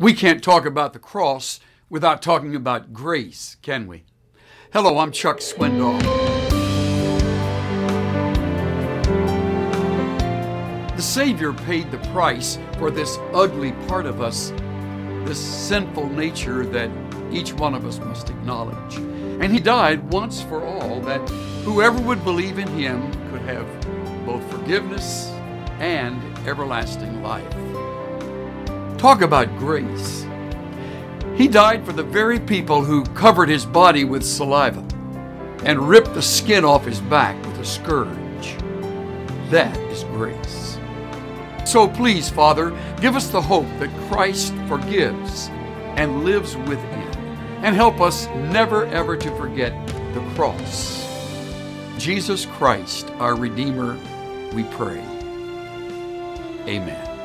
We can't talk about the cross without talking about grace, can we? Hello, I'm Chuck Swindoll. The Savior paid the price for this ugly part of us, this sinful nature that each one of us must acknowledge. And He died once for all that whoever would believe in Him could have both forgiveness and everlasting life. Talk about grace. He died for the very people who covered his body with saliva and ripped the skin off his back with a scourge. That is grace. So please, Father, give us the hope that Christ forgives and lives within, and help us never ever to forget the cross. Jesus Christ, our Redeemer, we pray. Amen.